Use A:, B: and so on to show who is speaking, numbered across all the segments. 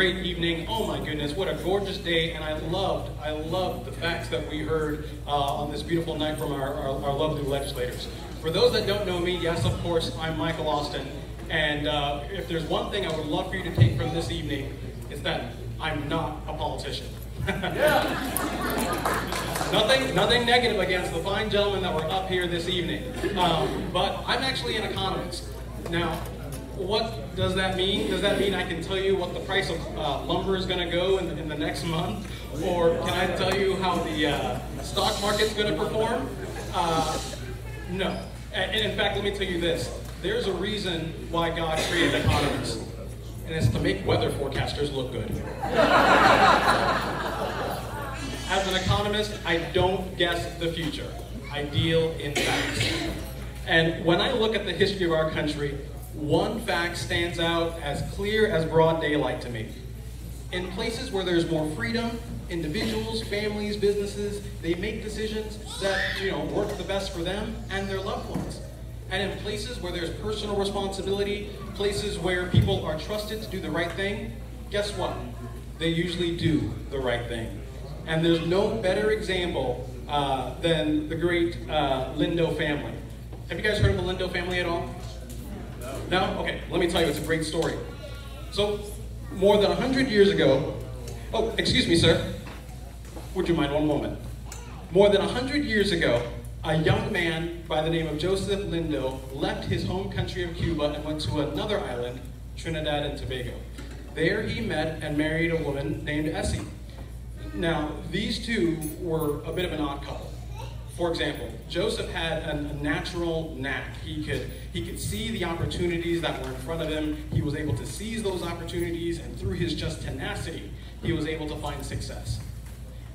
A: great evening. Oh my goodness, what a gorgeous day. And I loved, I loved the facts that we heard uh, on this beautiful night from our, our, our, lovely legislators. For those that don't know me, yes, of course, I'm Michael Austin. And uh, if there's one thing I would love for you to take from this evening, it's that I'm not a politician. yeah. nothing, nothing negative against the fine gentlemen that were up here this evening. Um, but I'm actually an economist. Now, what does that mean? Does that mean I can tell you what the price of uh, lumber is going to go in the, in the, next month? Or can I tell you how the uh, stock market's going to perform? Uh, no. And in fact, let me tell you this. There's a reason why God created economists, and it's to make weather forecasters look good. As an economist, I don't guess the future. I deal in facts. And when I look at the history of our country, one fact stands out as clear as broad daylight to me. In places where there's more freedom, individuals, families, businesses, they make decisions that you know work the best for them and their loved ones. And in places where there's personal responsibility, places where people are trusted to do the right thing, guess what? They usually do the right thing. And there's no better example uh, than the great uh, Lindo family. Have you guys heard of the Lindo family at all? No? Okay, let me tell you, it's a great story. So, more than 100 years ago, oh, excuse me, sir. Would you mind one moment? More than 100 years ago, a young man by the name of Joseph Lindo left his home country of Cuba and went to another island, Trinidad and Tobago. There he met and married a woman named Essie. Now, these two were a bit of an odd couple. For example, Joseph had a, natural knack. He could, he could see the opportunities that were in front of him. He was able to seize those opportunities, and through his just tenacity, he was able to find success.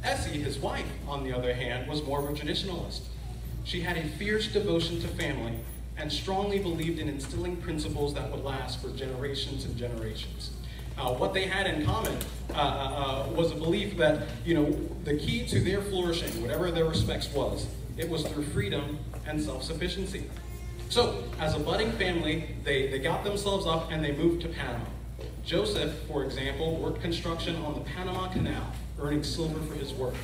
A: Essie, his wife, on the other hand, was more of a traditionalist. She had a fierce devotion to family and strongly believed in instilling principles that would last for generations and generations. Uh, what they had in common uh, uh, uh, was a belief that, you know, the key to their flourishing, whatever their respects was, it was through freedom and self-sufficiency. So, as a budding family, they, they got themselves up and they moved to Panama. Joseph, for example, worked construction on the Panama Canal, earning silver for his work.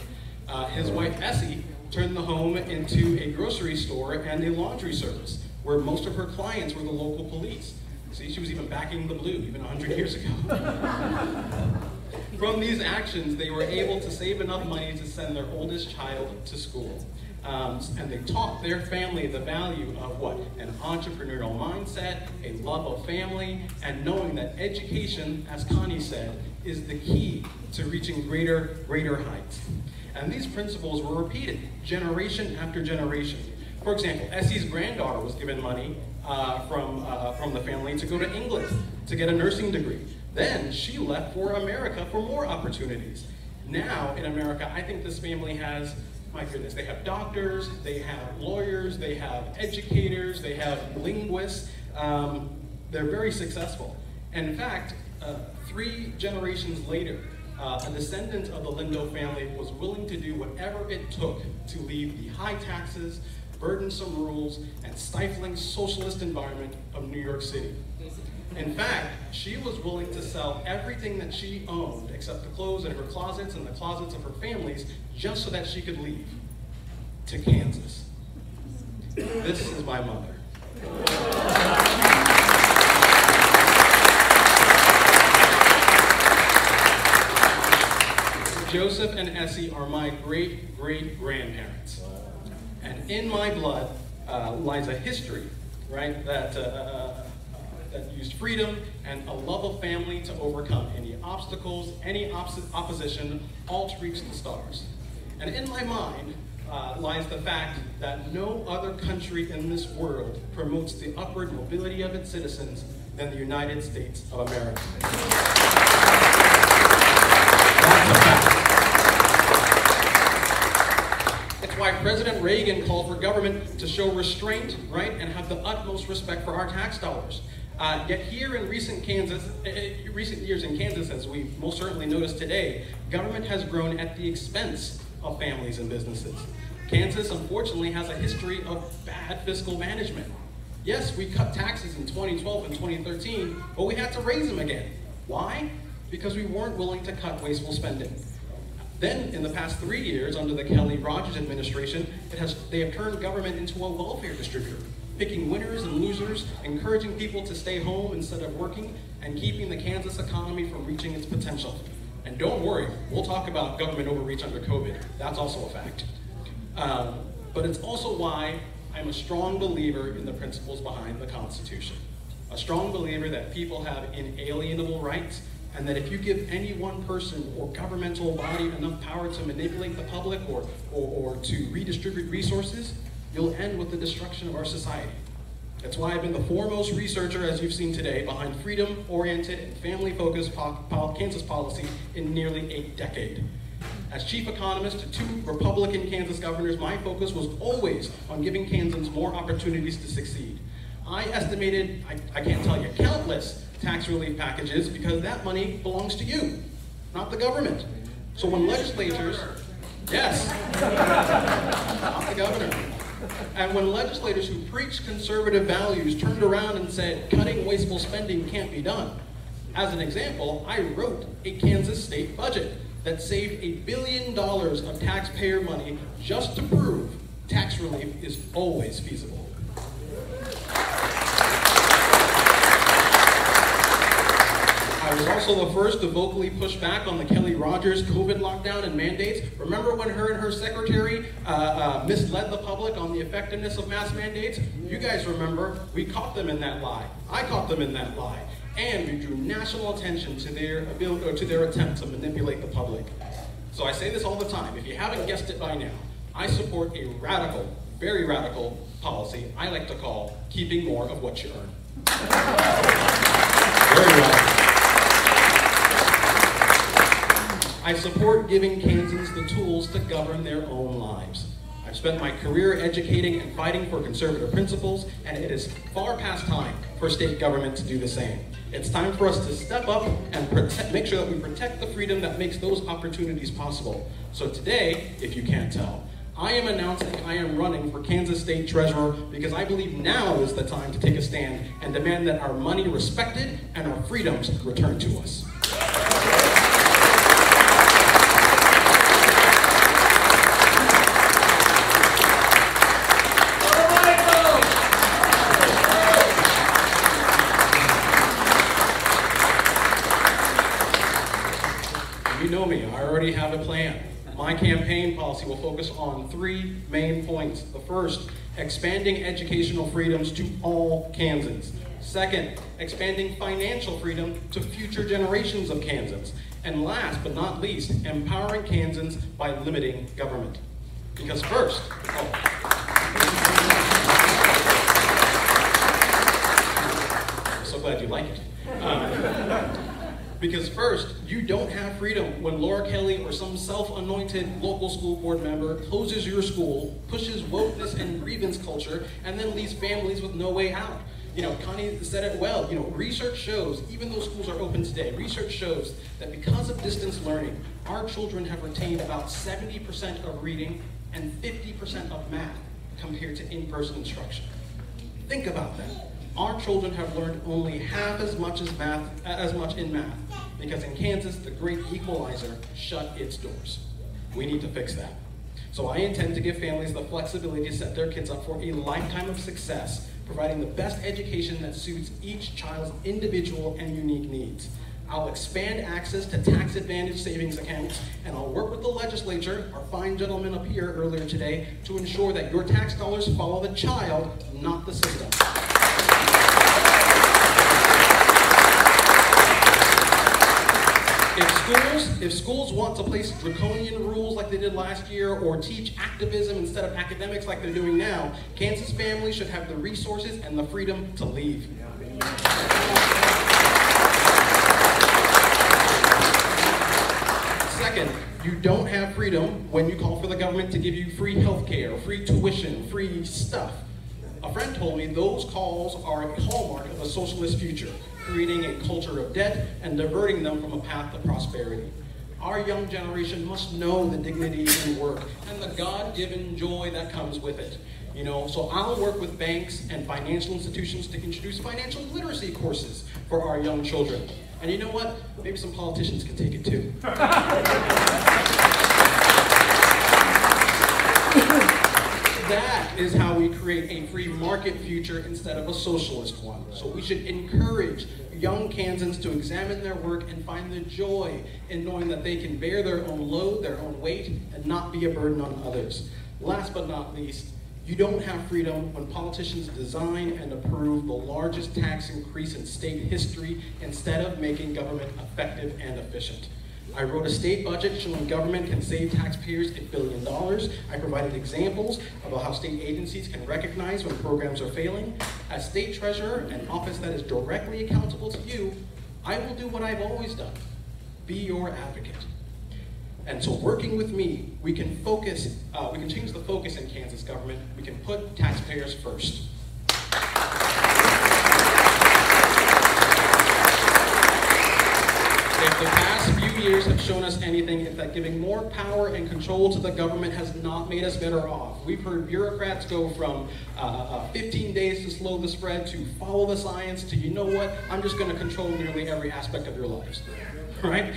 A: Uh, his wife, Essie, turned the home into a grocery store and a laundry service, where most of her clients were the local police. See, she was even backing the blue, even 100 years ago. From these actions, they were able to save enough money to send their oldest child to school. Um, and they taught their family the value of what? An entrepreneurial mindset, a love of family, and knowing that education, as Connie said, is the key to reaching greater, greater heights. And these principles were repeated generation after generation. For example, Essie's granddaughter was given money uh, from, uh, from the family to go to England to get a nursing degree. Then she left for America for more opportunities. Now in America, I think this family has, my goodness, they have doctors, they have lawyers, they have educators, they have linguists. Um, they're very successful. And in fact, uh, three generations later, uh, a descendant of the Lindo family was willing to do whatever it took to leave the high taxes, burdensome rules, and stifling socialist environment of New York City. In fact, she was willing to sell everything that she owned, except the clothes in her closets and the closets of her families, just so that she could leave to Kansas. This is my mother. Joseph and Essie are my great great grandparents. And in my blood uh, lies a history, right, that, uh, uh, that used freedom and a love of family to overcome any obstacles, any opposition, all to reach the stars. And in my mind uh, lies the fact that no other country in this world promotes the upward mobility of its citizens than the United States of America. Why President Reagan called for government to show restraint, right, and have the utmost respect for our tax dollars. Uh, yet here in recent Kansas, uh, recent years in Kansas, as we most certainly noticed today, government has grown at the expense of families and businesses. Kansas, unfortunately, has a history of bad fiscal management. Yes, we cut taxes in 2012 and 2013, but we had to raise them again. Why? because we weren't willing to cut wasteful spending. Then, in the past three years, under the Kelly Rogers administration, has, they have turned government into a welfare distributor, picking winners and losers, encouraging people to stay home instead of working, and keeping the Kansas economy from reaching its potential. And don't worry, we'll talk about government overreach under COVID. That's also a fact. Um, but it's also why I'm a strong believer in the principles behind the Constitution. A strong believer that people have inalienable rights and that if you give any one person or governmental body enough power to manipulate the public or, or, or to redistribute resources, you'll end with the destruction of our society. That's why I've been the foremost researcher, as you've seen today, behind freedom-oriented and family-focused Kansas policy in nearly a decade. As chief economist to two Republican Kansas governors, my focus was always on giving Kansans more opportunities to succeed. I estimated, I, I can't tell you, countless tax relief packages because that money belongs to you, not the government. So when legislators, yes, not the governor. And when legislators who preach conservative values turned around and said cutting wasteful spending can't be done, as an example, I wrote a Kansas state budget that saved a billion dollars of taxpayer money just to prove tax relief is always feasible. I was also the first to vocally push back on the Kelly Rogers COVID lockdown and mandates. Remember when her and her secretary uh, uh, misled the public on the effectiveness of mask mandates? You guys remember, we caught them in that lie. I caught them in that lie. And we drew national attention to their, ability, or to their attempt to manipulate the public. So I say this all the time. If you haven't guessed it by now, I support a radical, very radical policy I like to call keeping more of what you earn. very radical. I support giving Kansans the tools to govern their own lives. I've spent my career educating and fighting for conservative principles, and it is far past time for state government to do the same. It's time for us to step up and protect, make sure that we protect the freedom that makes those opportunities possible. So today, if you can't tell, I am announcing I am running for Kansas State Treasurer because I believe now is the time to take a stand and demand that our money respected and our freedoms returned to us. Already have a plan. My campaign policy will focus on three main points. The first, expanding educational freedoms to all Kansans. Second, expanding financial freedom to future generations of Kansans. And last but not least, empowering Kansans by limiting government. Because first, oh, so glad you like it. Because first, you don't have freedom when Laura Kelly or some self-anointed local school board member closes your school, pushes wokeness and grievance culture, and then leaves families with no way out. You know, Connie said it well, you know, research shows, even though schools are open today, research shows that because of distance learning, our children have retained about 70% of reading and 50% of math compared to in-person instruction. Think about that our children have learned only half as much as math, as much in math, because in Kansas, the great equalizer shut its doors. We need to fix that. So I intend to give families the flexibility to set their kids up for a lifetime of success, providing the best education that suits each child's individual and unique needs. I'll expand access to tax advantage savings accounts, and I'll work with the legislature, our fine gentleman up here earlier today, to ensure that your tax dollars follow the child, not the system. If schools, if schools want to place draconian rules like they did last year or teach activism instead of academics like they're doing now, Kansas families should have the resources and the freedom to leave. Second, you don't have freedom when you call for the government to give you free health care, free tuition, free stuff. A friend told me those calls are a hallmark of a socialist future creating a culture of debt and diverting them from a path to prosperity. Our young generation must know the dignity in work and the God-given joy that comes with it. You know, so I'll work with banks and financial institutions to introduce financial literacy courses for our young children. And you know what? Maybe some politicians can take it too. that is how we create a free market future instead of a socialist one. So we should encourage young Kansans to examine their work and find the joy in knowing that they can bear their own load, their own weight, and not be a burden on others. Last but not least, you don't have freedom when politicians design and approve the largest tax increase in state history instead of making government effective and efficient. I wrote a state budget showing government can save taxpayers a billion dollars. I provided examples about how state agencies can recognize when programs are failing. As state treasurer, an office that is directly accountable to you, I will do what I've always done, be your advocate. And so working with me, we can focus, uh, we can change the focus in Kansas government. We can put taxpayers first. If the years have shown us anything, it's that giving more power and control to the government has not made us better off. We've heard bureaucrats go from uh, uh, 15 days to slow the spread to follow the science to, you know what, I'm just going to control nearly every aspect of your lives. Right?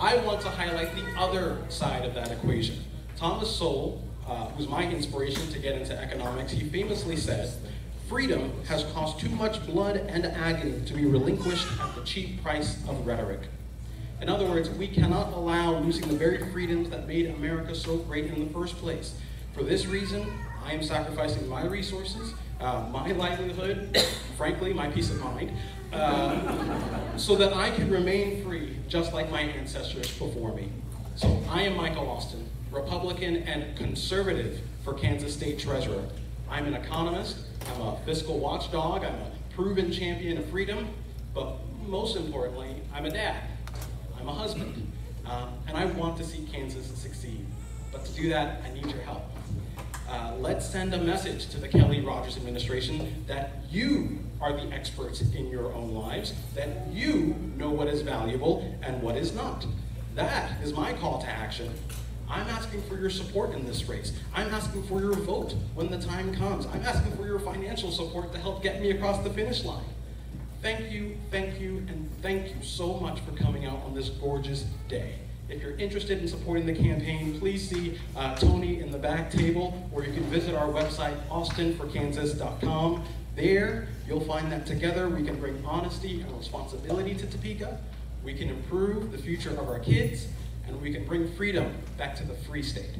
A: I want to highlight the other side of that equation. Thomas Sowell, uh, who's my inspiration to get into economics, he famously said, freedom has cost too much blood and agony to be relinquished at the cheap price of rhetoric. In other words, we cannot allow losing the very freedoms that made America so great in the first place. For this reason, I am sacrificing my resources, uh, my livelihood, frankly, my peace of mind, uh, so that I can remain free, just like my ancestors before me. So I am Michael Austin, Republican and conservative for Kansas State Treasurer. I'm an economist, I'm a fiscal watchdog, I'm a proven champion of freedom, but most importantly, I'm a dad. I'm a husband, um, and I want to see Kansas succeed. But to do that, I need your help. Uh, let's send a message to the Kelly Rogers administration that you are the experts in your own lives, that you know what is valuable and what is not. That is my call to action. I'm asking for your support in this race. I'm asking for your vote when the time comes. I'm asking for your financial support to help get me across the finish line. Thank you, thank you, and thank you so much for coming out on this gorgeous day. If you're interested in supporting the campaign, please see uh, Tony in the back table, or you can visit our website, austinforkansas.com. There, you'll find that together we can bring honesty and responsibility to Topeka, we can improve the future of our kids, and we can bring freedom back to the free state.